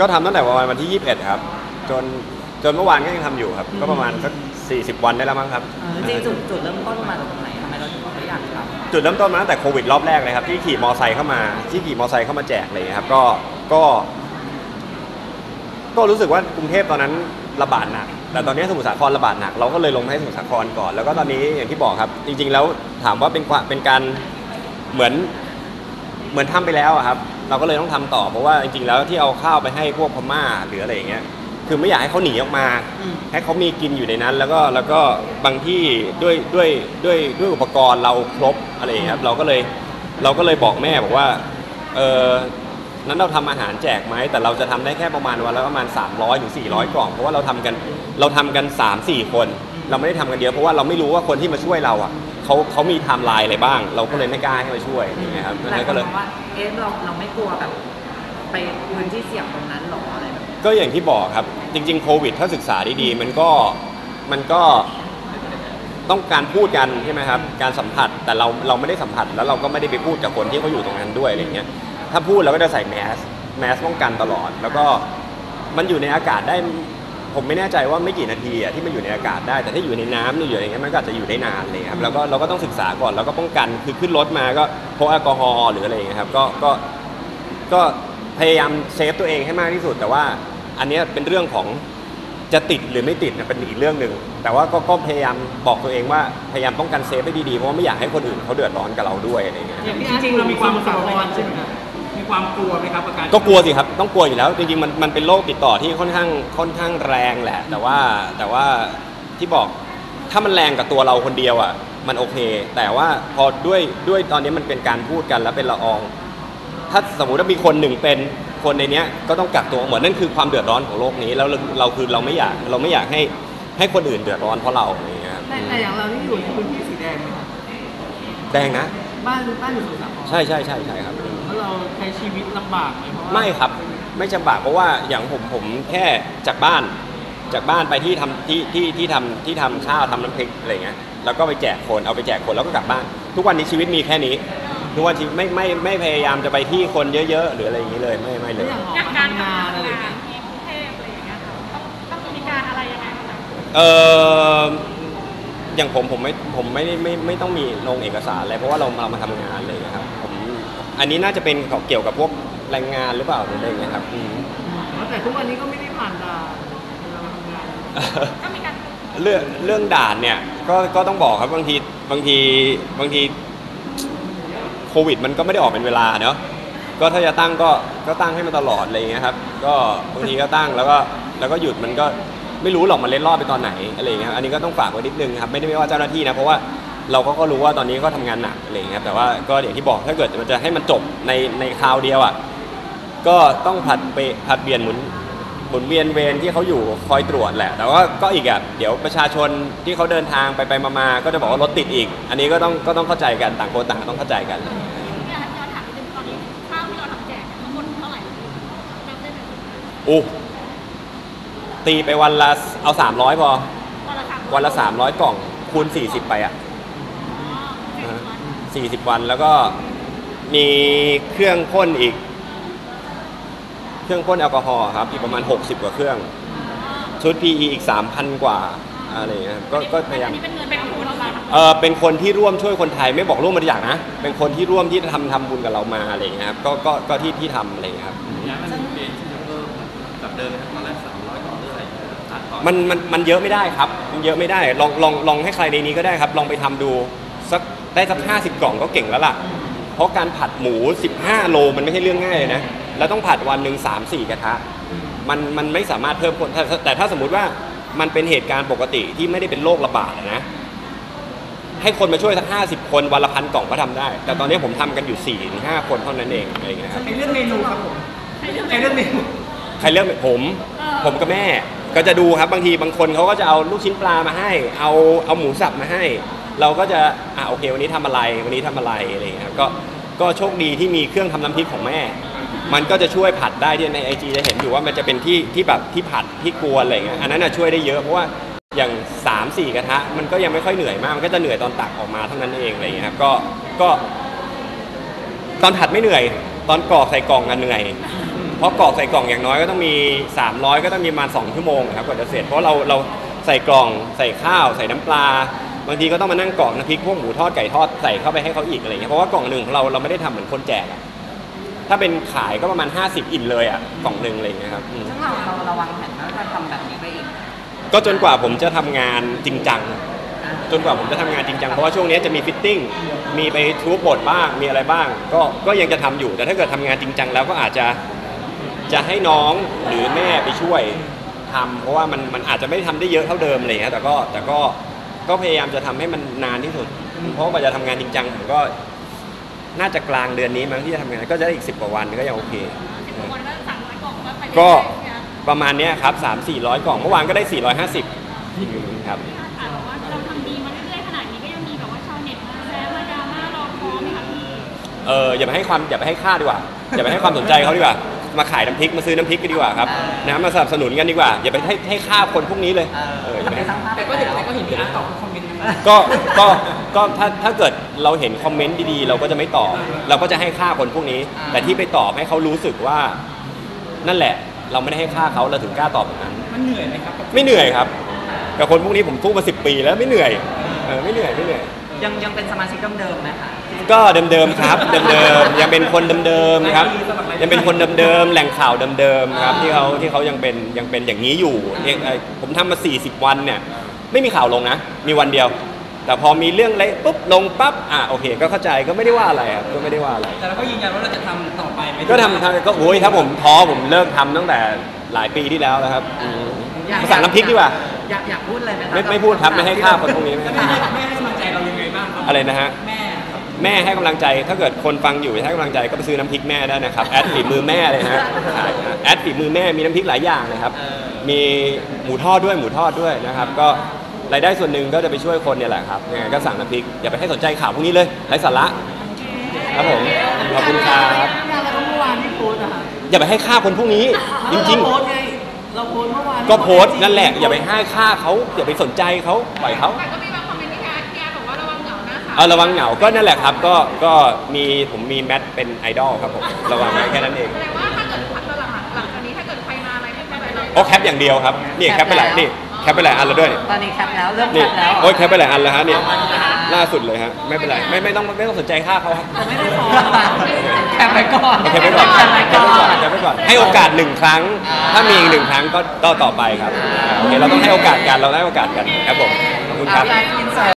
ก็ทำตั้งแต่ประมาณวันที่ 21 ครับ จนจนเมื่อวานก็ยังทำอยู่ครับ ก็ประมาณสัก 40 วันได้แล้วมั้งครับจริงๆจุดจุดเริ่มต้นมาจากตรงไหนทำไมเราถึงไม่อยากทำจุดเริ่มต้นมาตั้งแต่โควิดรอบแรกเลยครับ ที่ขี่มอไซค์เข้ามาที่ขี่มอไซค์เข้ามาแจกอะไรอย่างเลยครับก็ก็ ก็รู้สึกว่ากรุงเทพตอนนั้นระบาดหนัก แต่ตอนนี้สมุทรสาครระบาดหนัก เราก็เลยลงให้สมุทรสาครก่อน แล้วก็ตอนนี้อย่างที่บอกครับ จริง ๆ แล้วถามว่าเป็นความเป็นการเหมือนเหมือนทำไปแล้วอะครับ เราก็เลยต้องทำต่อเพราะว่าจริงๆแล้วที่เอาข้าวไปให้พวกพม่าหรืออะไรอย่างเงี้ยคือไม่อยากให้เขาหนีออกมาอืมให้เขามีกินอยู่ในนั้น แล้วก็แล้วก็บางที่ด้วยด้วยด้วยด้วยอุปกรณ์เราครบอะไรอย่างเงี้ยครับเราก็เลยเราก็เลยบอกแม่บอกว่าเออนั้นเราทำอาหารแจกไหมแต่เราจะทำได้แค่ประมาณวันละประมาณ 300ถึง400 กล่อง เพราะว่าเราทำกันเราทำกัน 3 4 คน เราไม่ได้ทำกันเยอะเพราะว่าเราไม่รู้ว่าคนที่มาช่วยเราอะ เขาเขามีไทม์ไลน์อะไรบ้าง เราก็เลยไม่กล้าให้มาช่วยอย่างเงี้ยครับหลายนั้นคก็นเลยมองว่า เอ๊ะเราเราไม่กลัวแบบ ไปพื้นที่เสี่ยงตรงนั้นหรออะไรแบบก็อย่างที่บอกครับ จริง ๆ โควิด ถ้าศึกษาดีๆ มันก็มันก็ต้องการพูดกันใช่ไหมครับ การสัมผัสแต่เราเราไม่ได้สัมผัส แล้วเราก็ไม่ได้ไปพูดกับคนที่เขาอยู่ตรงนั้นด้วยอะไรเงี้ยถ้าพูดเราก็จะใส่ mask mask ป้องกันตลอด แล้วก็มันอยู่ในอากาศได้ ผมไม่แน่ใจว่าไม่กี่นาทีอะที่มันอยู่ในอากาศได้ แต่ถ้าอยู่ในน้ำหรืออยู่อะไรเงี้ยมันก็อาจจะอยู่ได้นานเลยครับแล้วก็เราก็ต้องศึกษาก่อนแล้วก็ป้องกันคือขึ้นรถมาก็พกแอลกอฮอล์หรืออะไรเงี้ยครับก็ก็ก็พยายาม save ตัวเองให้มากที่สุด แต่ว่าอันเนี้ยเป็นเรื่องของจะติดหรือไม่ติดนะเป็นอีกเรื่องหนึ่งแต่ว่าก็ก็พยายามบอกตัวเองว่าพยายามป้องกัน save ให้ดีๆเพราะว่าไม่อยากให้คนอื่นเขาเดือดร้อนกับเราด้วยอะไรเงี้ย จริงๆเรามีความกลัวไหมครับใช่ไหมครับมี ความกลัวไหมครับกับการก็กลัวสิครับต้องกลัวอยู่แล้วจริงๆมันมันเป็นโรคติดต่อที่ค่อนข้างค่อนข้างแรงแหละ แต่ว่าแต่ว่าที่บอกถ้ามันแรงกับตัวเราคนเดียวอะมันโอเค แต่ว่าพอด้วยด้วยตอนนี้มันเป็นการพูดกันแล้วเป็นละออง ถ้าสมมุติว่ามีคนหนึ่งเป็นคนในเนี้ยก็ต้องกักตัวเหมือนนั่นคือความเดือดร้อนของโลกนี้แล้วเราเราคือเราไม่อยากเราไม่อยากให้ให้คนอื่นเดือดร้อนเพราะเราอะไรอย่างเงี้ยครับแต่แต่อย่างเราที่อยู่ในพื้นที่สีแดงไหมครับแดงนะ บ้านบ้านอยู่สมุทรสาครใช่ใช่ใช่ใช่ครับแล้ว เราใช้ชีวิตลำบากไหมเพราะว่าไม่ครับไม่จำบากเพราะว่าอย่างผมผมแค่จากบ้าน จากบ้านไปที่ทำที่ที่ที่ทำที่ทำข้าวทำน้ำพริกอะไรเงี้ยแล้วก็ไปแจกคนเอาไปแจกคนแล้วก็กลับบ้าน ทุกวันนี้ชีวิตมีแค่นี้ ทุกวันชีวิตไม่ไม่ไม่พยายามจะไปที่คนเยอะ ๆ หรืออะไรอย่างนี้เลยไม่ไม่เลแล้วยอย่างออกจากมาการทำทำงางานนอะไรอย่างเงี้ยที่กรุงเทพอะไรอย่างเงี้ยค่ะต้องต้องมีการอะไรยังไงบ้างคะเอออย่างผมผมไม่ผมไม่ได้ไม่ไม่ต้องมีลงเอกสารอะไรเพราะว่าเราเรามาทำงานเลยนะครับผม อันนี้น่าจะเป็นเกี่ยวกับพวกแรงงานหรือเปล่าหรืออะไรอย่างเงี้ยครับอืมแต่ทุกวันนี้ก็ไม่ได้ผ่านด่านเวลาทำงาน ก็มีการเรื่องเรื่องด่านเนี่ยก็ก็ต้องบอกครับบางทีบางทีบางทีโควิด มันก็ไม่ได้ออกเป็นเวลาเนาะก็ถ้าจะตั้งก็ก็ตั้งให้มันตลอดอะไรอย่างเงี้ยครับก็บางทีก็ตั้งแล้วก็แล้วก็หยุดมันก็ไม่รู้หรอกมันเล็ดรอดไปตอนไหนอะไรอย่างเงี้ยครับอันนี้ก็ต้องฝากไว้นิดนึงครับไม่ได้ไม่ว่าเจ้าหน้าที่นะเพราะว่า เราก็ก็รู้ว่าตอนนี้ก็ทำงานหนักอะไรอย่างเงี้ยครับแต่ว่าก็อย่างที่บอกถ้าเกิดมันจะให้มันจบในในคราวเดียวอะก็ต้องผัดไปผัดเปลี่ยนหมุนหมุนเวียนเวรที่เขาอยู่คอยตรวจแหละ แต่ว่าก็อีกอะเดี๋ยวประชาชนที่เขาเดินทางไปไปมาๆก็จะบอกว่ารถติดอีก อันนี้ก็ต้องก็ต้องเข้าใจกันต่างคนต่างต้องเข้าใจกันเนี่ยย้อนถามนิดนึงตอนนี้ข้าวที่เราทำแจกเนี่ยทั้งหมดเท่าไหร่นับได้ไหมอู้ตีไปวันละเอา 300 พอ วันละสามวันละ 300 กล่องคูณ 40 ไปอะอ๋อสี่สิบวัน 40 วัน แล้วก็มีเครื่องพ่นอีก เครื่องพ่นแอลกอฮอล์ครับ อีกประมาณ 60 กว่าเครื่อง ชุด PE อีก 3,000 กว่าอะไรอย่างเงี้ยครับก็ก็พยายามอันนี้เป็นเงินเป็นทุนเราทำเออเป็นคนที่ร่วมช่วยคนไทยไม่บอกร่วมบริจาคนะ เป็นคนที่ร่วมที่ทำทำบุญกับเรามาอะไรอย่างเงี้ยครับก็ก็ก็ที่ที่ทำอะไรอย่างเงี้ยครับมันเปลี่ยนที่จะเพิ่มกับเดิมนะครับตอนแรกสามร้อยกว่าเรื่อยตัดก่อนมันมันมันเยอะไม่ได้ครับ มันเยอะไม่ได้ ลองลองลองให้ใครในนี้ก็ได้ครับ ลองไปทำดูสัก ได้สักห้าสิบกล่องก็เก่งแล้วล่ะ เพราะการผัดหมู 15 โลมันไม่ใช่เรื่องง่ายเลยนะ แล้วต้องผัดวันหนึ่ง3 4 กระทะ มันมันไม่สามารถเพิ่มคนแต่แต่ถ้าสมมุติว่ามันเป็นเหตุการณ์ปกติที่ไม่ได้เป็นโรคระบาดอะนะ ให้คนมาช่วยสักห้าสิบคนวันละพันกล่องก็ทำได้ แต่ตอนนี้ผมทำกันอยู่4ี่ถึงห้าคนเท่านั้นเองอะไรอย่างเงี้ยครับไอเรื่องเมนูครับผมไอเรื่องเมนูใครเลือกผม ผมกับแม่ ก็จะดูครับบางทีบางคนเขาก็จะเอาลูกชิ้นปลามาให้ เอาเอาหมูสับมาให้ เราก็จะอ่าโอเค วันนี้ทำอะไรวันนี้ทำอะไรอะไรอย่างเงี้ยครับก็ก็โชคดีที่มีเครื่องทำน้ำพริกของแม่ มันก็จะช่วยผัดได้ที่ในไอจีจะเห็นอยู่ว่ามันจะเป็นที่ที่แบบที่ผัดที่กวนอะไรอย่างเงี้ยอันนั้นน่ะช่วยได้เยอะเพราะว่าอย่าง 3 4 กระทะ มันก็ยังไม่ค่อยเหนื่อยมากมันก็จะเหนื่อยตอนตักออกมาเท่านั้นเองอะไรอย่างเงี้ยครับก็ก็ตอนผัดไม่เหนื่อย ตอนกรอกใส่กล่องกันเหนื่อย เพราะกรอกใส่กล่องอย่างน้อยก็ต้องมี 300 ก็ต้องมีประมาณ2ชั่วโมงครับกว่าจะเสร็จเพราะเราเราใส่กล่องใส่ข้าว ใส่น้ำปลา บางทีก็ต้องมานั่งกรอกน้ำพริกพวกหมูทอดไก่ทอดใส่เข้าไปให้เขาอีกอะไรเงี้ยเพราะว่ากล่องหนึ่งของเราเราไม่ได้ทำเหมือนคนแจกอะถ้าเป็นขายก็ประมาณ 50 อินเลยอะกล่องหนึ่งอะไรเงี้ยครับอืมซึ่งเราเราระวังแผนว่าจะทำแบบนี้ไปอีกก็จนกว่าผมจะทำงานจริงจังจนกว่าผมจะทำงานจริงจัง เพราะว่าช่วงนี้จะมี fitting มีไปทวนบทบ้าง มีอะไรบ้าง ก็ก็ยังจะทำอยู่ แต่ถ้าเกิดทำงานจริงจังแล้วก็อาจจะจะให้น้องหรือแม่ไปช่วยทำเพราะว่ามันมันอาจจะไม่ได้ทำได้เยอะเท่าเดิมอะไรอย่างเงี้ยแต่ก็แต่ก็ ก็พยายามจะทำให้มันนานที่สุด เพราะว่าจะทำงานจริงจังผมก็น่าจะกลางเดือนนี้มั้งที่จะทำงานก็จะได้อีกสิบกว่าวันก็ยังโอเค สิบกว่าวันก็สั่งร้อยกล่องก็ไปเรื่อยๆก็ใช่ไหมคะประมาณเนี้ยครับ3 4 0 0 กล่องเมื่อวานก็ได้ 450ครับถามว่าเราทำดีมาเรื่อยๆขนาดนี้ก็ยังมีแบบว่าชาวเน็ตมาแซวมาดราม่ารอพร้อมไหมคะพี่ เอออย่าไปให้ความอย่าไปให้ค่าดีกว่า อย่าไปให้ความสนใจเขาดีกว่า มาขายน้ำพริกมาซื้อน้ำพริกกันดีกว่าครับนะมาสนับสนุนกันดีกว่า อย่าไปให้ให้ค่าคนพวกนี้เลยเอออย่าไปให้แต่ก็เห็นแต่ก็เห็นพี่อาร์ตตอบ comment นะก็ก็ก็ถ้าถ้าเกิดเราเห็น comment ดีๆ เราก็จะไม่ตอบ เราก็จะให้ค่าคนพวกนี้ แต่ที่ไปตอบให้เขารู้สึกว่า นั่นแหละ เราไม่ได้ให้ค่าเขาเราถึงกล้าตอบแบบนั้น มันเหนื่อยไหมครับกับไม่เหนื่อยครับกับคนพวกนี้ผมสู้มาสิปีแล้วไม่เหนื่อยเออไม่เหนื่อยไม่เหนื่อย ยังยังเป็นสมาชิกเดิมๆไหมคะ ก็เดิมๆครับเดิมๆยังเป็นคนเดิมๆครับ ยังเป็นคนเดิมๆแหล่งข่าวเดิมๆครับ ที่เขาที่เขายังเป็นยังเป็นอย่างนี้อยู่เนี่ยเอ่อผมทำมา 40 วันเนี่ย ไม่มีข่าวลงนะ มีวันเดียว แต่พอมีเรื่องอะไรปุ๊บลงปั๊บอะโอเค ก็เข้าใจก็ไม่ได้ว่าอะไรครับก็ไม่ได้ว่าอะไร แต่เราก็ยืนยันว่าเราจะทำต่อไปไหมก็ทำทำก็โอ้ยถ้าผมท้อผมเลิกทำตั้งแต่หลายปีที่แล้วแล้วครับอืมมาสั่งน้ำพริกดีกว่า อยากอยากพูดอะไรไหมคะไม่ไม่พูดครับไม่ให้ค่าคนพวกนี้ไม่ให้แม่ค่าแม่ให้ก อะไรนะฮะ แม่ครับแม่ให้กำลังใจถ้าเกิดคนฟังอยู่ให้กำลังใจก็ไปซื้อน้ำพริกแม่ได้นะครับแอดฝีมือแม่เลยฮะแอดฝีมือแม่มีน้ำพริกหลายอย่างนะครับ มีหมูทอดด้วยหมูทอดด้วยนะครับ ก็รายได้ส่วนหนึ่งก็จะไปช่วยคนเนี่ยแหละครับยังไงก็สั่งน้ำพริกอย่าไปให้สนใจข่าวพวกนี้เลยไร้สาระครับผมขอบคุณครับงานเราเมื่อวานที่โพสต์นะคะอย่าไปให้ค่าคนพวกนี้จริงเราโพสต์ไงเราโพสต์เมื่อวานๆก็โพสต์นั่นแหละ อย่าไปให้ค่าเขาอย่าไปสนใจเขาปล่อยเขา แต่ก็มี เหงานะคะเอาระวังเหงาก็นั่นแหละครับ ก็ก็มีผมมีแมทเป็นไอดอลครับผมระวังไว้แค่นั้นเองแสดงว่าถ้าเกิดพักหลังๆหลังจากนี้ถ้าเกิดใครมาอะไรไม่เป็นไรเราโอ้แคปอย่างเดียวครับนี่แคปไปหลายนี่แคปไปหลายอันแล้วด้วยตอนนี้แคปแล้วเริ่มแคนี่ปแล้วโอ้ยแคปไปหลายอันแล้วฮะเนี่ยล่าสุดเลยฮะไม่เป็นไรไม่ไม่ต้องไม่ต้องสนใจค่าเขาครับไม่ได้โพสต์แคปไปก่อนโอเคไปก่อนแคปไปแคปก่ไปก่ออนนแคปไปก่อนให้โอกาสหนึ่งครั้ง ถ้ามีอีกหนึ่งครั้งก็ต่อต่อไปครับโอเคเราต้องให้โอกาสกันเราได้โอกาสกันครับผมขอบคุณครับเอาไป insert